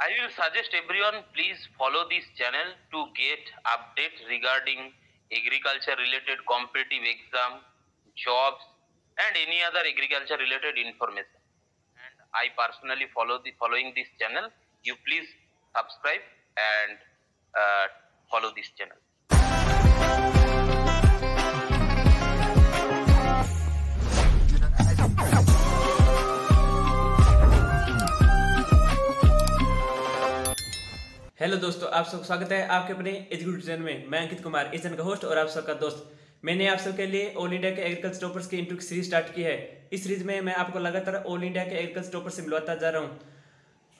I will suggest everyone please follow this channel to get update regarding agriculture related competitive exam, jobs and any other agriculture related information. And I personally follow the following this channel. You please subscribe and uh, follow this channel. Hello दोस्तों, आप सबका स्वागत है आपके अपने educate channel में। मैं अंकित कुमार, इस का होस्ट और आप सबका दोस्त। मैंने आप सबके लिए ऑल इंडिया के एग्रीकल्चर टॉपर्स की इंटरव्यू सीरीज़ स्टार्ट की है। इस सीरीज़ में मैं आपको लगातार ऑल इंडिया के एग्रीकल्चर टॉपर से मिलवाता जा रहा हूँ।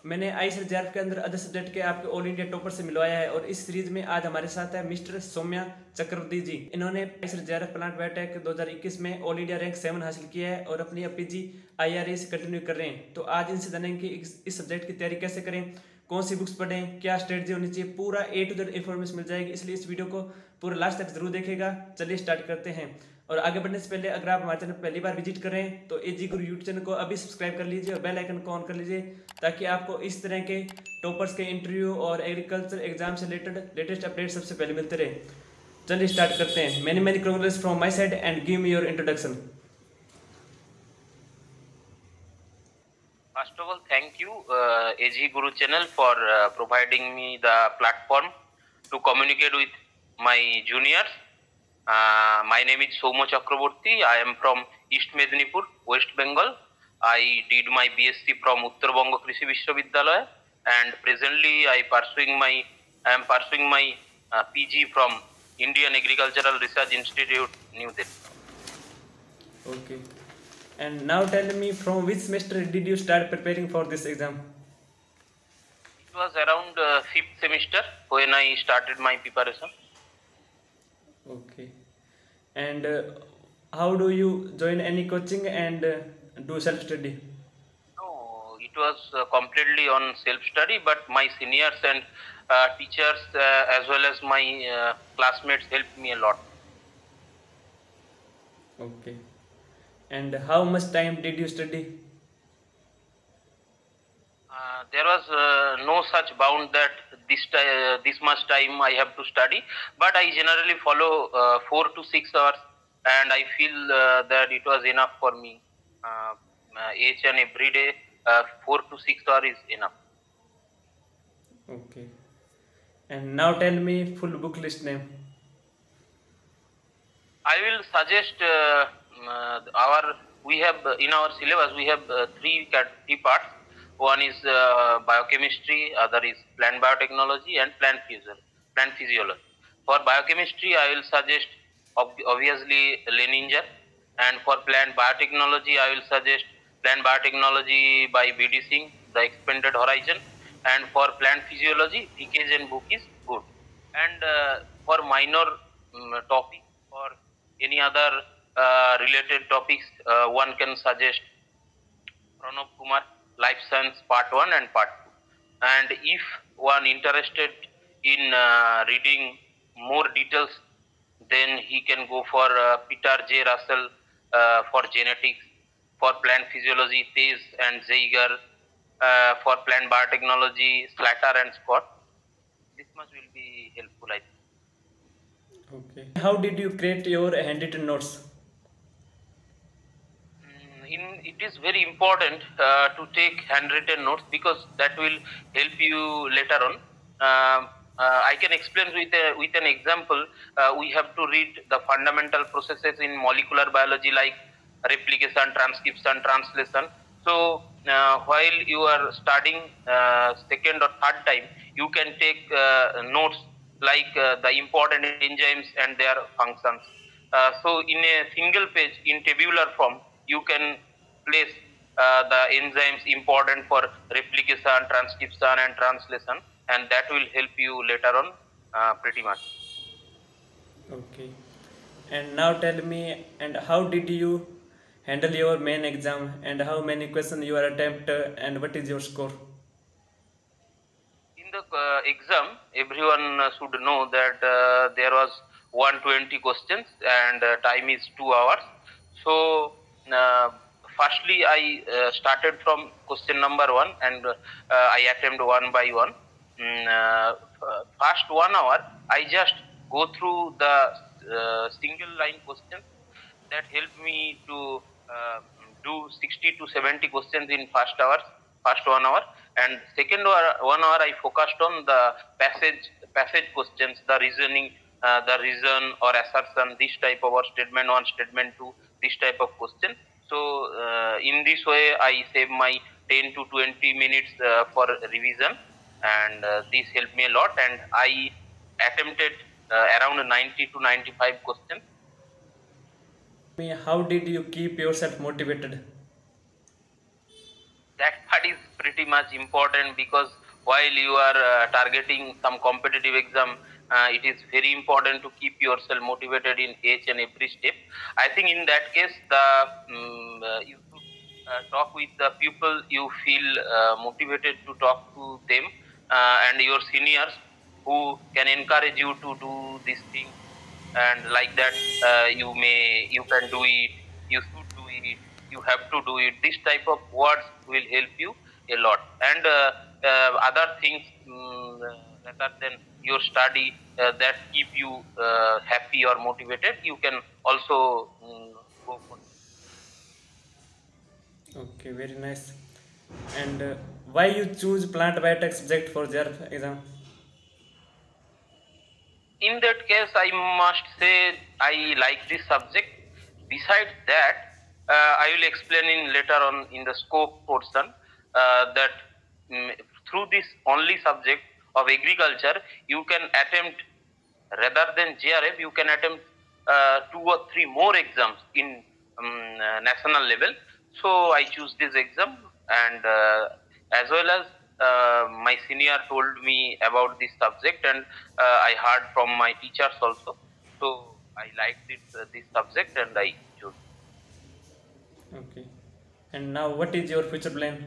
मैंने आई सर के अंदर अदर सब्जेक्ट के आपके ऑल इंडिया टॉपर से मिलवाया है और इस सीरीज़ में आज हमारे साथ है मिस्टर सौम्या चक्रवर्ती जी। इन्होंने आई सर जे प्लांट बायोटेक 2021 में ऑल इंडिया रैंक सेवन हासिल किया है और अपनी अपी जी आई आर से कंटिन्यू कर रहे हैं। तो आज इनसे जानेंगे कि इस सब्जेक्ट की तैयारी कैसे करें। कौन सी बुक्स पढ़ें, क्या स्ट्रेटजी होनी चाहिए, पूरा ए टू जेड इन्फॉर्मेशन मिल जाएगी। इसलिए इस वीडियो को पूरा लास्ट तक ज़रूर देखेगा। चलिए स्टार्ट करते हैं। और आगे बढ़ने से पहले अगर आप हमारे चैनल पहली बार विज़िट करें तो ए जी गुरु यूट्यूब चैनल को अभी सब्सक्राइब कर लीजिए और बेल आइकन को ऑन कर लीजिए, ताकि आपको इस तरह के टॉपर्स के इंटरव्यू और एग्रीकल्चर एग्ज़ाम से रिलेटेड लेटेस्ट अपडेट सबसे पहले मिलते रहे। चलिए स्टार्ट करते हैं। Many many congrats from my side and give me your introduction of all, thank you, uh, AG Guru channel, for uh, providing me the platform to communicate with my juniors. Uh, my name is Somo Chakraborty. I am from East Medinipur, West Bengal. I did my BSc from Uttar Bongo Krishi Vishwavidyalaya, and presently I pursuing my I am pursuing my uh, PG from Indian Agricultural Research Institute, New Delhi. Okay. And now tell me from which semester did you start preparing for this exam? It was around uh, fifth semester when I started my preparation. Okay. And uh, how do you join any coaching and uh, do self study? No, it was uh, completely on self study, but my seniors and uh, teachers uh, as well as my uh, classmates helped me a lot. Okay. And how much time did you study? Uh, there was uh, no such bound that this uh, this much time I have to study, but I generally follow uh, four to six hours, and I feel uh, that it was enough for me. Uh, each and every day, uh, four to six hours is enough. Okay. And now tell me full book list name. I will suggest our we have uh, in our syllabus we have uh, three three parts. One is uh, biochemistry, other is plant biotechnology, and plant fusion, plant physiology. For biochemistry, I will suggest ob- obviously Lehninger, and for plant biotechnology, I will suggest plant biotechnology by BD Singh, the expanded horizon, and for plant physiology, VK Jain book is good. And uh, for minor um, topic or any other uh, related topics, uh, one can suggest Pranav Kumar, Life Science Part 1 and Part 2. And if one interested in uh, reading more details, then he can go for uh, Peter J. Russell uh, for genetics, for plant physiology, Taiz and Zeiger, uh, for plant biotechnology, Slater and Scott. This much will be helpful, I think. Okay. How did you create your handwritten notes? In, it is very important uh, to take handwritten notes because that will help you later on. Um uh, I can explain with a, with an example. Uh, we have to read the fundamental processes in molecular biology like replication, transcription, translation. So uh, while you are studying uh, second or third time, you can take notes like the important enzymes and their functions. Uh, so in a single page in tabular form, you can place uh, the enzymes important for replication, transcription, and translation, and that will help you later on uh, pretty much. Okay. And now tell me, and how did you handle your main exam, and how many questions you are attempt, uh, and what is your score? In the uh, exam, everyone uh, should know that uh, there was 120 questions and uh, time is two hours. So uh, firstly, I uh, started from question number one and uh, I attempt one by one. Mm, uh, first one hour, I just go through the single line questions that help me to do 60 to 70 questions in first hours, first one hour, and second hour, one hour I focused on the passage passage questions, the reasoning, uh, the reason or assertion, this type of or statement one, statement two, this type of question. So uh, in this way, I save my 10 to 20 minutes uh, for revision, and uh, this helped me a lot. And I attempted uh, around 90 to 95 questions. How did you keep yourself motivated? That part is pretty much important because while you are uh, targeting some competitive exam, uh, it is very important to keep yourself motivated in each and every step. I think in that case, the um, uh, you uh, talk with the people, you feel uh, motivated to talk to them uh, and your seniors who can encourage you to do this thing. And like that you may you can do it you should do it you have to do it. This type of words will help you a lot. And other things um, rather than your study uh, that keep you uh, happy or motivated, you can also um, go for. Okay, very nice. And uh, why you choose plant biotech subject for JRF exam? In that case, I must say I like this subject. Besides that, uh, I will explain in later on in the scope portion uh, that um, through this only subject of agriculture, you can attempt rather than JRF, you can attempt uh, two or three more exams in um, uh, national level. So I choose this exam, and uh, as well as uh, my senior told me about this subject, and uh, I heard from my teachers also. So I liked it, uh, this subject, and I chose. Okay. And now, what is your future plan?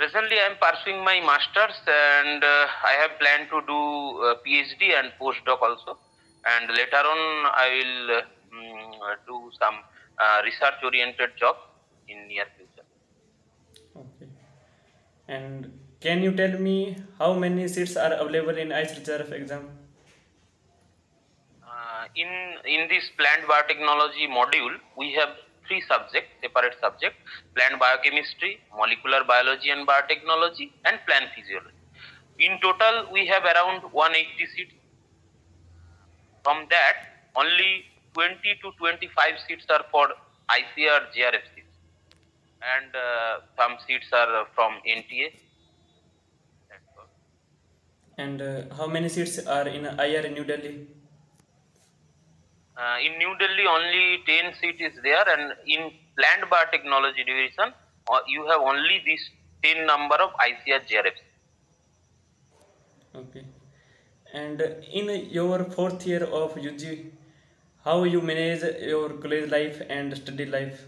Presently, I am pursuing my masters and uh, I have planned to do uh, PhD and postdoc also. And later on, I will uh, mm, do some uh, research-oriented job in near future. Okay. And can you tell me how many seats are available in ICRF exam? Uh, in in this plant biotechnology module, we have three subjects, separate subjects, plant biochemistry, molecular biology and biotechnology, and plant physiology. In total, we have around 180 seats. From that, only 20 to 25 seats are for ICR seats. And uh, some seats are from NTA. And uh, how many seats are in IR in New Delhi? Uh, in New Delhi, only 10 seats is there, and in Plant Biotechnology division, uh, you have only this 10 number of ICAR JRFs. Okay. And in your fourth year of UG, how you manage your college life and study life?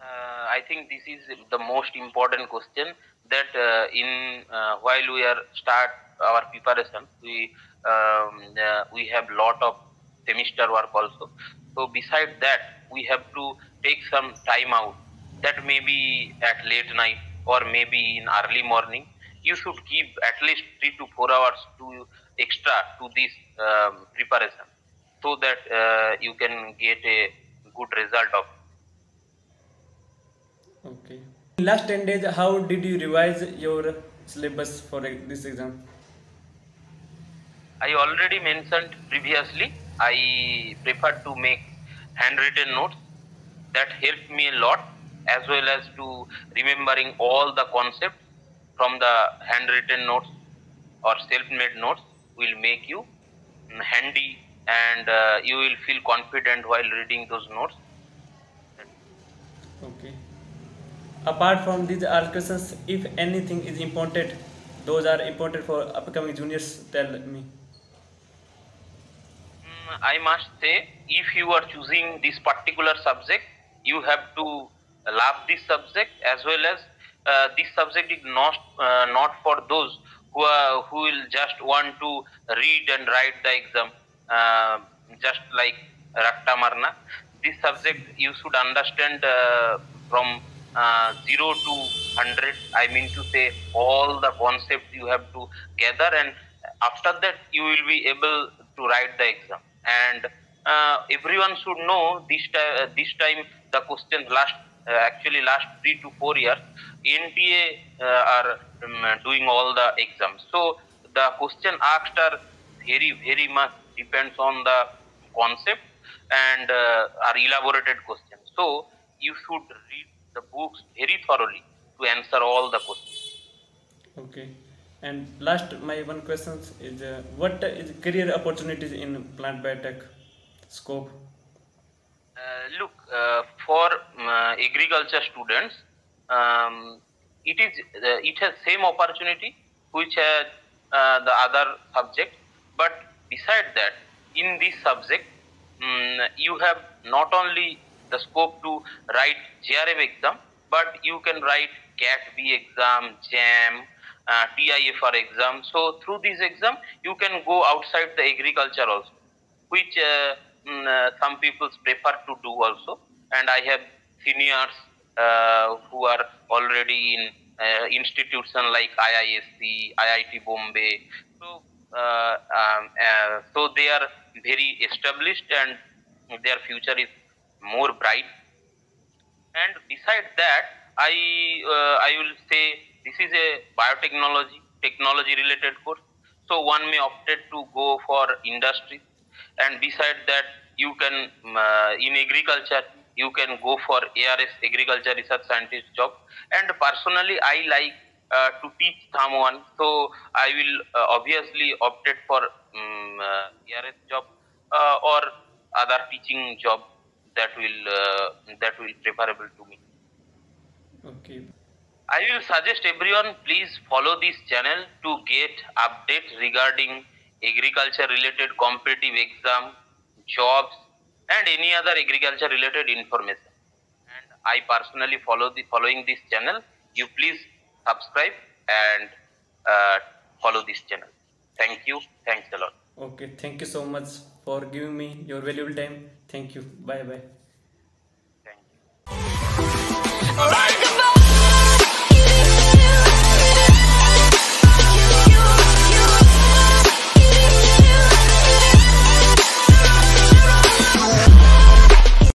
Uh, I think this is the most important question that uh, in uh, while we are start our preparation, we um, uh, we have lot of semester work also. So besides that, we have to take some time out. That may be at late night or maybe in early morning. You should give at least three to four hours to extra to this um, preparation, so that uh, you can get a good result of. Okay. Last ten days, how did you revise your syllabus for this exam? I already mentioned previously, I prefer to make handwritten notes that help me a lot as well as to remembering all the concepts from the handwritten notes or self-made notes will make you handy and uh, you will feel confident while reading those notes. Okay. Apart from these are questions, if anything is important, those are important for upcoming juniors, tell me. I must say, if you are choosing this particular subject, you have to love this subject as well as uh, this subject is not uh, not for those who are who will just want to read and write the exam uh, just like Rakta Marna. this subject you should understand uh, from uh, 0 to 100 i mean to say all the concepts you have to gather and after that you will be able to write the exam and uh, everyone should know this, uh, this time the questions last uh, actually last 3 to 4 years nta are um, doing all the exams so the question asked are very very much depends on the concept and are elaborated questions. So you should read the books very thoroughly to answer all the questions. Okay. And last, my one question is, uh, what is career opportunities in plant biotech scope? Uh, look, uh, for uh, agriculture students, um, it is uh, it has same opportunity which has uh, the other subject, but beside that, in this subject, um, you have not only the scope to write JRF exam, but you can write GAT B exam, JAM, uh, TIFR exam. So through this exam, you can go outside the agriculture also, which uh, mm, uh, some people prefer to do also. And I have seniors uh, who are already in institutions like IISc, IIT Bombay. So um, so they are very established and their future is more bright. And beside that, I uh, I will say this is a biotechnology technology related course. So one may opted to go for industry, and beside that, you can uh, in agriculture you can go for ARS agriculture research scientist job. And personally, I like uh, to teach someone. So I will uh, obviously opted for um, uh, ARS job uh, or other teaching job that will that will preferable to me. Okay. I will suggest everyone please follow this channel to get updates regarding agriculture related competitive exam, jobs and any other agriculture related information. And I personally follow the following this channel. You please subscribe and uh, follow this channel. Thank you. Thanks a lot. Okay. Thank you so much for giving me your valuable time. Thank you. Bye bye.